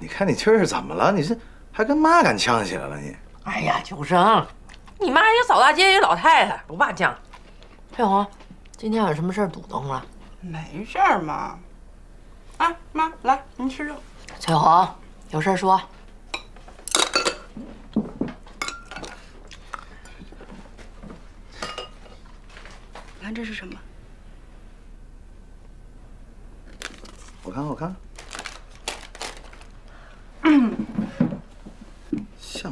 你看你今儿是怎么了？你这还跟妈敢呛起来了你？哎呀，九生，你妈一个扫大街一个老太太，不怕呛。翠红，今天有什么事儿堵得慌了？没事儿嘛。啊，妈，来，您吃肉。翠红，有事儿说。你看这是什么？我看看，我看看，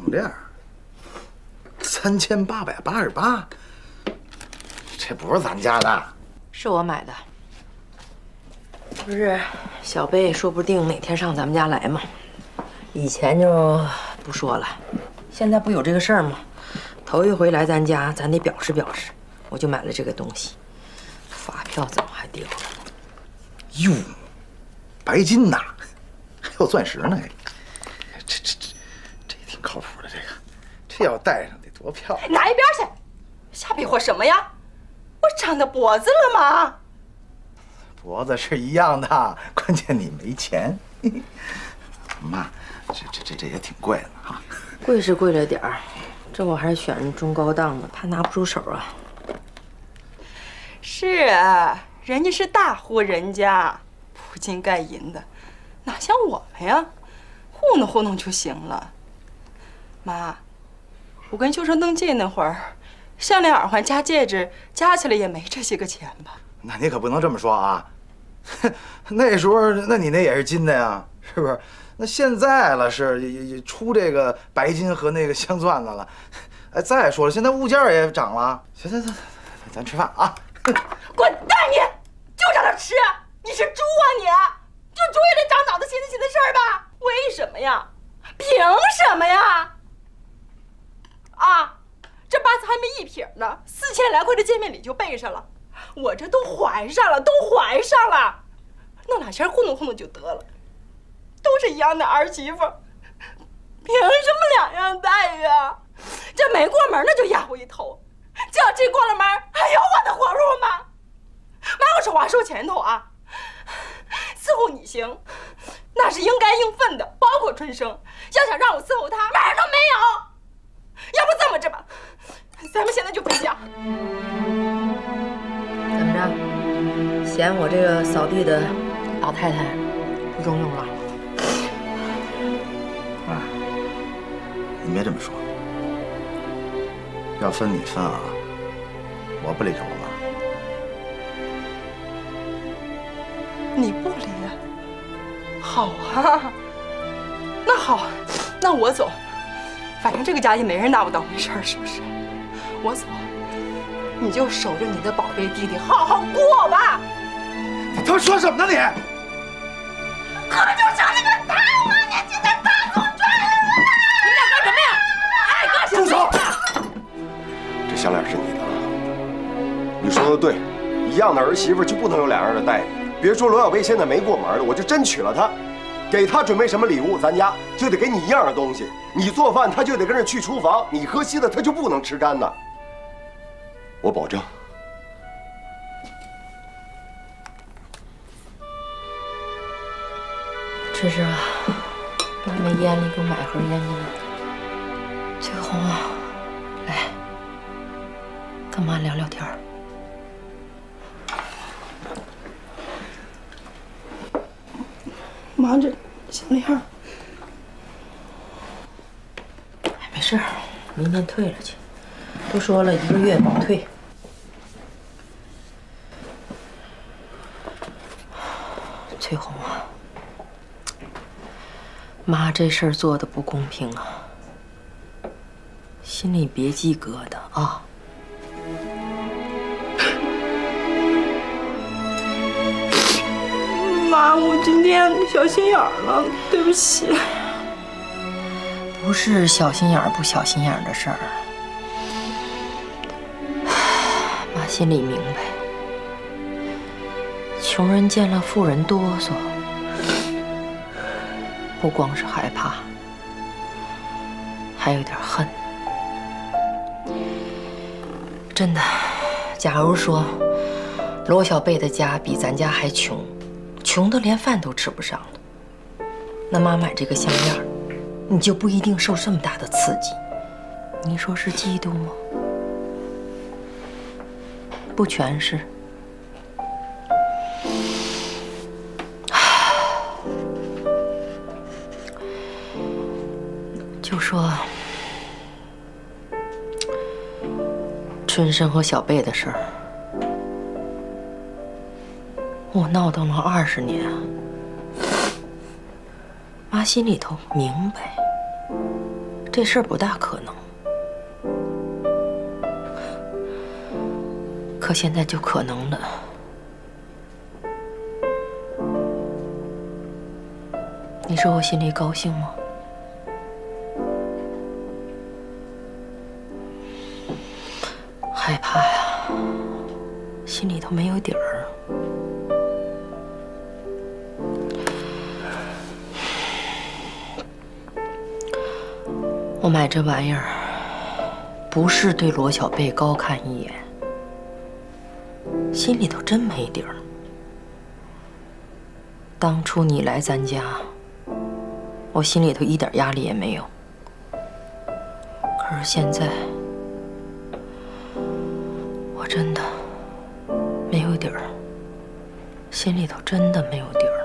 项链儿，三千八百八十八，这不是咱家的，是我买的。不是小贝说不定哪天上咱们家来嘛，以前就不说了，现在不有这个事儿吗？头一回来咱家，咱得表示表示，我就买了这个东西。发票怎么还丢了？哟，白金呐，还有钻石呢，这这这这也挺靠谱的，这个这要戴上得多漂亮！拿一边去！瞎比划什么呀？我长到脖子了吗？脖子是一样的，关键你没钱。妈，这这这这也挺贵的啊。贵是贵了点儿，这我还是选中高档的，怕拿不出手啊。是啊，人家是大户人家，铺金盖银的，哪像我们呀，糊弄糊弄就行了。妈，我跟秋生登记那会儿，项链、耳环加戒指加起来也没这些个钱吧？那你可不能这么说啊！那时候，那你那也是金的呀，是不是？那现在了，是也也出这个白金和那个镶钻的了。哎，再说了，现在物价也涨了。行行行，咱吃饭啊！滚蛋你！就让他吃！你是猪啊你！就猪也得长脑子寻思寻思事儿吧？为什么呀？凭什么呀？啊，这八字还没一撇呢，四千来块的见面礼就备上了，我这都怀上了，都怀上了，弄俩钱糊弄糊弄就得了，都是一样的儿媳妇，凭什么两样待遇啊？这没过门那就压我一头。就要这过了门，还有我的活路吗？妈，我说话说前头啊，伺候你行，那是应该应分的，包括春生。要想让我伺候他，门都没有。要不这么着吧，咱们现在就回家。怎么着？嫌我这个扫地的老太太不中用了？妈，你别这么说。要分你分啊，我不离开我妈。你不离啊？好啊，那好，那我走。反正这个家也没人拿我当回事儿，是不是？我走，你就守着你的宝贝弟弟，好好过吧。你他妈说什么呢你？可就像那个大王年轻的大总管。你们俩干什么呀？爱干什么？住手！这项链是你的，你说的对，一样的儿媳妇就不能有两样的待遇。别说罗小贝现在没过门了，我就真娶了她，给他准备什么礼物，咱家就得给你一样的东西。你做饭，他就得跟着去厨房；你喝稀的，他就不能吃干的。我保证。芝芝啊，妈没烟了，给我买盒烟去了。翠红啊，来，跟妈聊聊天儿。妈，这项链，哎，没事儿，明天退了去。都说了一个月保退。翠红啊，妈这事儿做的不公平啊，心里别记疙瘩啊。妈，我今天小心眼了，对不起。不是小心眼不小心眼的事儿，妈心里明白。穷人见了富人哆嗦，不光是害怕，还有点恨。真的，假如说罗小贝的家比咱家还穷，穷的连饭都吃不上了，那妈买这个项链，你就不一定受这么大的刺激。你说是嫉妒吗？不全是。就说春生和小贝的事儿，我闹腾了二十年，妈心里头明白，这事儿不大可能。可现在就可能了，你说我心里高兴吗？害怕呀，心里头没有底儿。我买这玩意儿，不是对罗小贝高看一眼。心里头真没底儿。当初你来咱家，我心里头一点压力也没有。可是现在，我真的没有底儿，心里头真的没有底儿。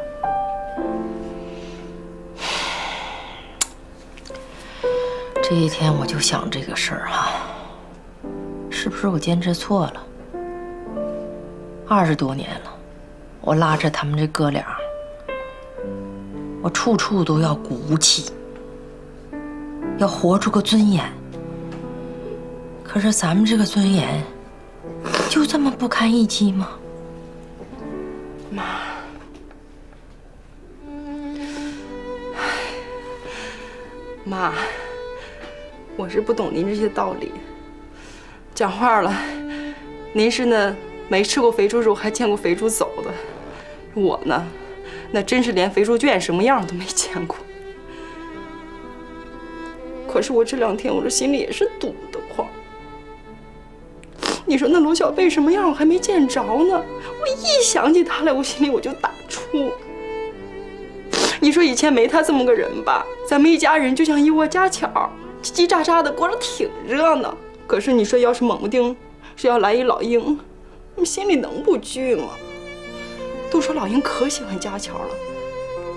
这一天我就想这个事儿哈，是不是我坚持错了？二十多年了，我拉着他们这哥俩，我处处都要骨气，要活出个尊严。可是咱们这个尊严，就这么不堪一击吗？妈，妈，我是不懂您这些道理。讲话了，您是那。没吃过肥猪肉，还见过肥猪走的。我呢，那真是连肥猪圈什么样都没见过。可是我这两天，我这心里也是堵得慌。你说那罗小贝什么样，我还没见着呢。我一想起他来，我心里我就打怵。你说以前没他这么个人吧，咱们一家人就像一窝家巧，叽叽喳喳的过着挺热闹。可是你说要是猛不丁是要来一老鹰。你心里能不惧吗？都说老鹰可喜欢家巧了，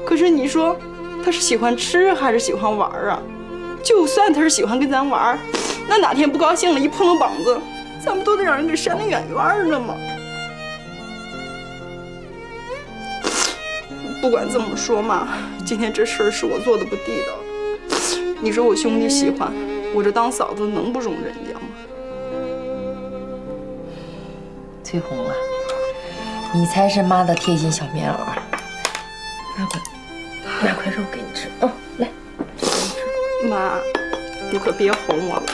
可是你说他是喜欢吃还是喜欢玩啊？就算他是喜欢跟咱玩，那哪天不高兴了，一碰了膀子，咱们都得让人给扇得远远的嘛。不管怎么说嘛，今天这事儿是我做的不地道。你说我兄弟喜欢，我这当嫂子能不容人家吗？翠红啊，你才是妈的贴心小棉袄。拿块，拿块肉给你吃。嗯，来，妈，你可别哄我了。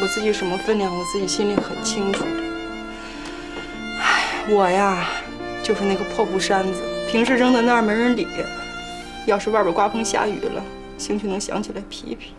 我自己什么分量，我自己心里很清楚。哎，我呀，就是那个破布衫子，平时扔在那儿没人理。要是外边刮风下雨了，兴许能想起来皮皮。